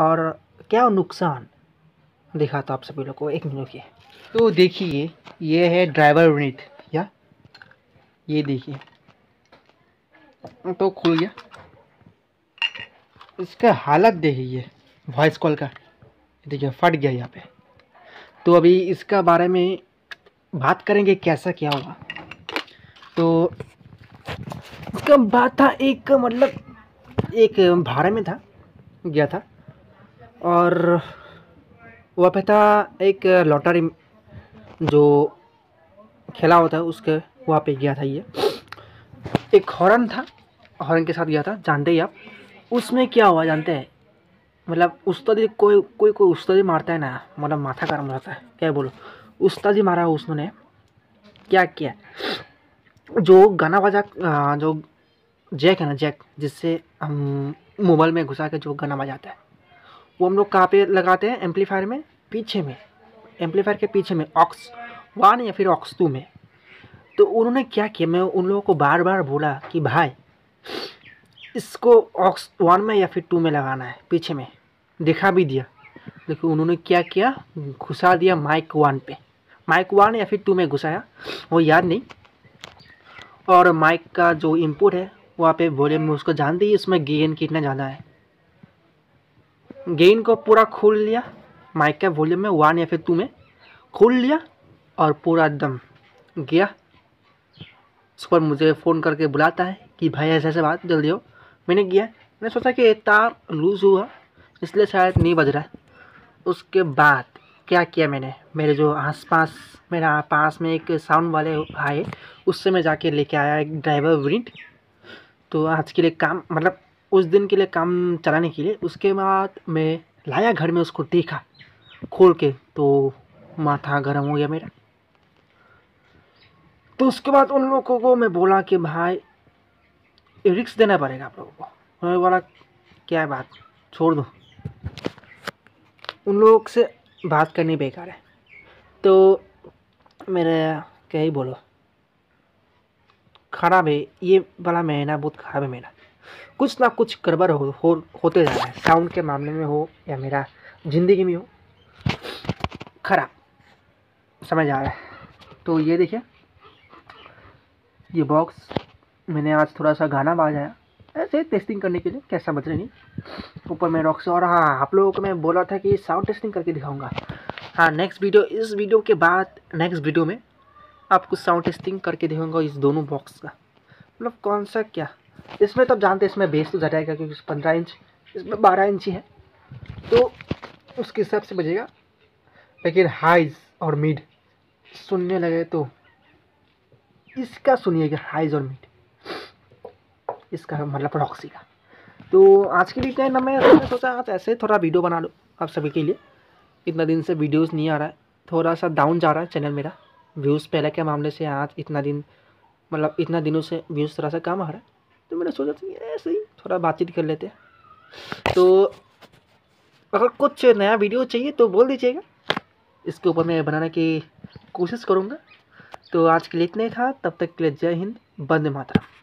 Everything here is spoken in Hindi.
और क्या नुकसान? दिखाता आप सभी लोग को, एक मिनट के तो देखिए, ये है ड्राइवर यूनिट या? ये देखिए। तो खुल गया। इसका हालत देखिए वॉइस कॉल का। देखिए, फट गया यहाँ पे। तो अभी इसका बारे में बात करेंगे, कैसा क्या होगा तो इसका बात था एक मतलब एक भाड़े में था, गया था। और वहाँ था एक लॉटरी जो खेला होता है, उसके वहाँ पे गया था ये। एक हॉर्न था, हॉर्न के साथ गया था, जानते ही आप। उसमें क्या हुआ जानते हैं? मतलब उस्तादी कोई कोई कोई उस्तादी मारता है ना मतलब माथा गर्म रहता है, क्या बोलो? उस्तादी मारा उसने, क्या किया? जो गाना बजा जो जैक है ना, जैक, जिससे हम मोबाइल में घुसा के जो गाना बजाता है। वो हम लोग कहाँ पे लगाते हैं? एम्पलीफायर में? पीछे में। एम्पलीफायर के पीछे में। ऑक्स वन या फिर ऑक्स टू में। तो उन्होंने क्या किया? मैं उन लोगों को बार बार बोला कि, भाई, इसको ऑक्स वन में या फिर टू में लगाना है, पीछे में। दिखा भी दिया। लेकिन उन्होंने क्या किया? घुसा दिया माइक वन पे। माइक वन या फिर टू में घुसाया। वो याद नहीं। और माइक का जो इनपुट है, वहाँ पे वॉल्यूम में उसको जानते ही उसमें गेन कितना ज़्यादा है? गेन को पूरा खोल लिया, माइक का वॉल्यूम में वन या फिर टू में, खोल लिया और पूरा एकदम गया। उस पर मुझे फ़ोन करके बुलाता है कि भाई ऐसे ऐसे बात, जल्दी हो। मैंने किया। मैंने सोचा कि तार लूज़ हुआ, इसलिए शायद नहीं बज रहा। उसके बाद क्या किया मैंने? मेरे जो आस पास मेरा पास में एक साउंड वाले आए उससे मैं जाके लेके आया एक ड्राइवर विंट तो आज के लिए काम मतलब उस दिन के लिए काम चलाने के लिए, उसके बाद मैं लाया घर में उसको देखा, खोल के तो माथा गर्म हो गया मेरा। तो उसके बाद उन लोगों को मैं बोला कि, भाई रिक्स देना पड़ेगा आप लोगों को। मैं बोला, क्या बात, छोड़ दो। उन लोग से बात करनी बेकार है। तो मेरे, क्या ही बोलो, खराब है। ये वाला महीना बहुत ख़राब है मेरा। कुछ ना कुछ गड़बड़ हो, हो होते जा रहा है। साउंड के मामले में हो या मेरा ज़िंदगी में हो खराब समझ आ रहा है। तो ये देखिए ये बॉक्स मैंने आज थोड़ा सा गाना बजाया। ऐसे टेस्टिंग करने के लिए कैसा बज रही नहीं ऊपर में रॉक्स और हाँ आप लोगों को मैं बोला था कि साउंड टेस्टिंग करके दिखाऊँगा। हाँ नेक्स्ट वीडियो इस वीडियो के बाद नेक्स्ट वीडियो में आपको साउंड टेस्टिंग करके दिखाऊँगा इस दोनों बॉक्स का। मतलब कौन सा क्या? इसमें तो जानते हैं, इसमें बेस तो जाएगा क्योंकि पंद्रह इंच इसमें बारह इंच ही है। तो उसके हिसाब से बजेगा। लेकिन हाइज और मिड सुनने लगे तो इसका सुनिएगा हाइज और मिड इसका मतलब रॉक्सी का। तो आज के लिए क्या ना मैं सोचा आज ऐसे थोड़ा वीडियो बना लो आप सभी के लिए। इतना दिन से वीडियोस नहीं आ रहा है। थोड़ा सा डाउन जा रहा है चैनल मेरा। व्यूज़ पहले के मामले से आज इतना दिन मतलब इतना दिनों से व्यूज़ थोड़ा सा कम आ रहा है। तो मैंने सोचा था ऐसे ही थोड़ा बातचीत कर लेते हैं। तो अगर कुछ नया वीडियो चाहिए तो बोल दीजिएगा। इसके ऊपर मैं बनाने की कोशिश करूँगा। तो आज के लिए इतना ही था। तब तक के लिए जय हिंद बंद मातरम।